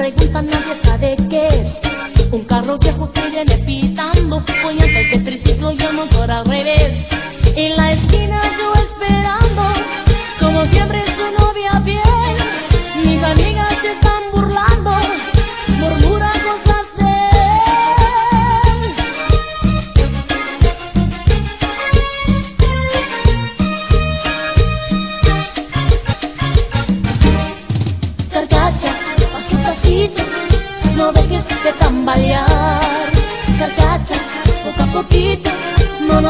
preguntan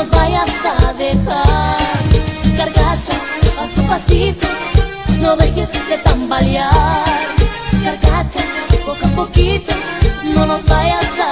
nos vayas a dejar. Carcachas, paso a pasito, no dejes de tambalear. Carcachas, poco a poquito, no nos vayas a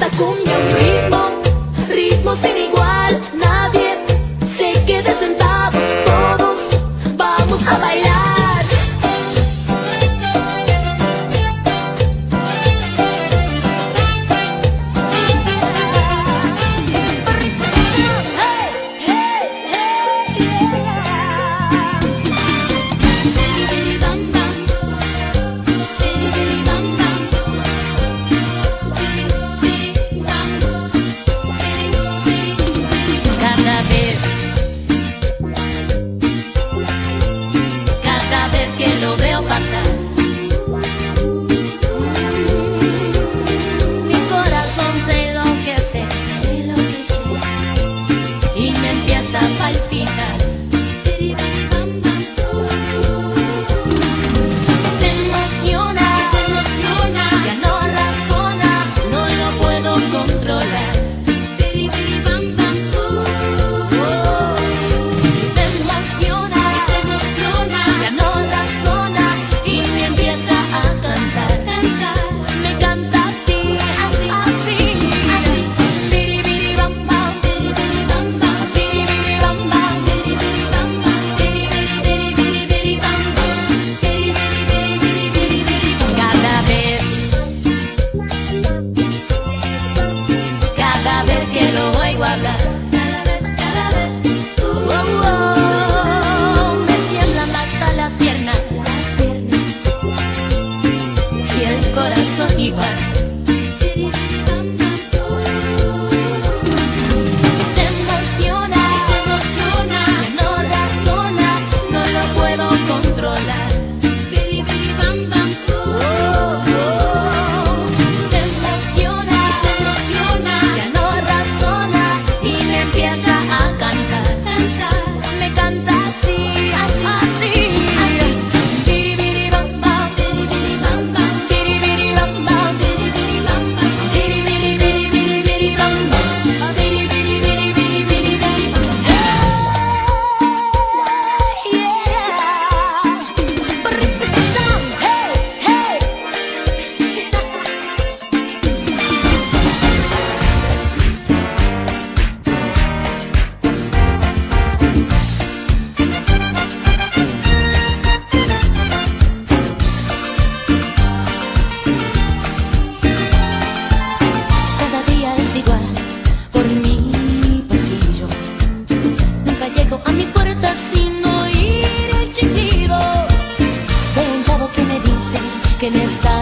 esta cumbia un ritmo, ritmo sin igual. en esta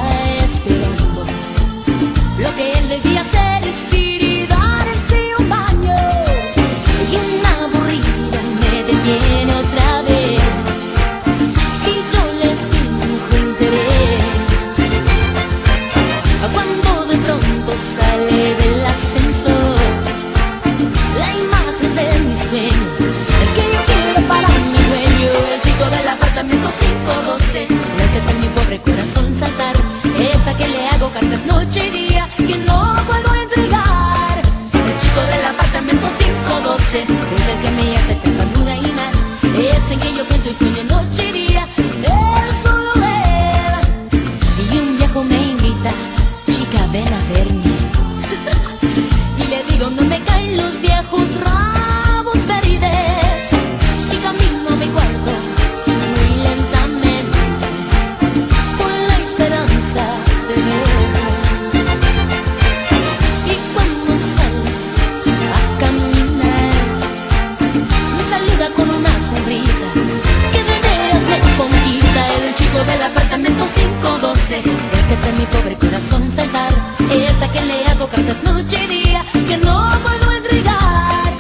Quien le hago cartas noche y día Que no puedo entregar.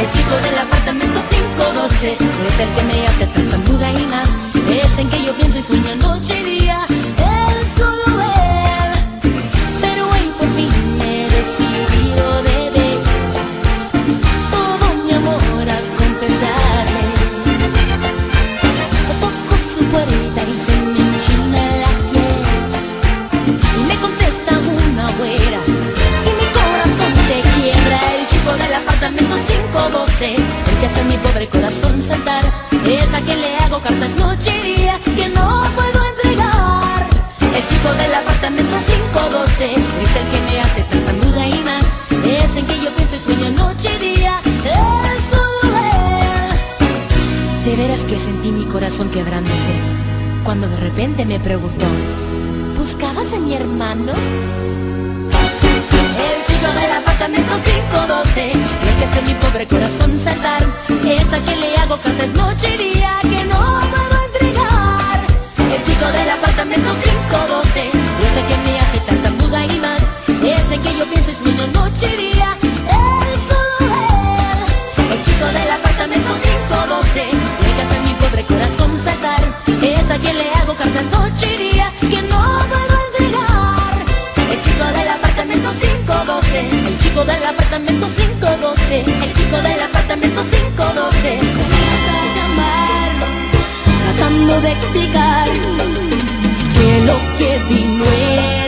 El chico del apartamento 512 Es el que me hace tartamuda y más. Es en que yo pienso y sueño noche y día que hace mi pobre corazón saltar. Es a quien le hago cartas noche y día Que no puedo entregar. El chico del apartamento 512 Es el que me hace tartamuda y más. Es en que yo pienso y sueño noche y día Es solo él de veras que sentí mi corazón quebrándose cuando de repente me preguntó, ¿buscabas a mi hermano? El chico del apartamento 512, el que hace mi pobre corazón saltar, es a quien le hago cartas noche y día que no puedo entregar. El chico del apartamento 512, es el que me hace tartamuda y más, es el que yo pienso y sueño noche y día, es. Él. El chico del apartamento 512 El que hace mi pobre corazón saltar Es a quien le hago chico del apartamento 512 El chico del apartamento 512 Comienza a llamar Tratando de explicar Que lo que vi no era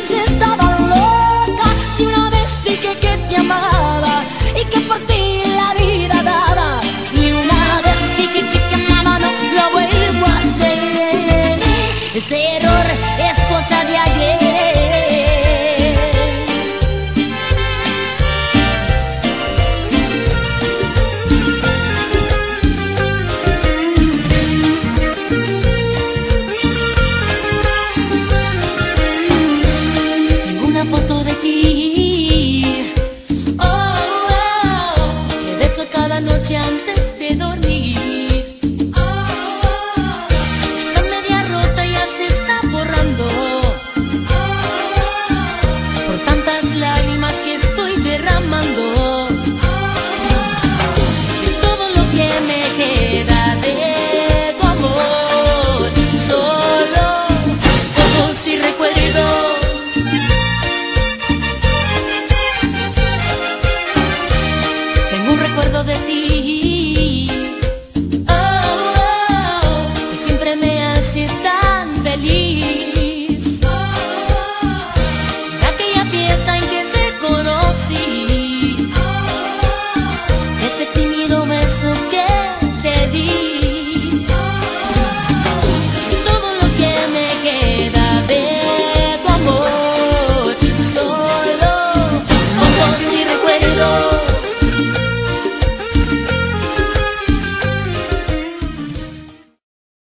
que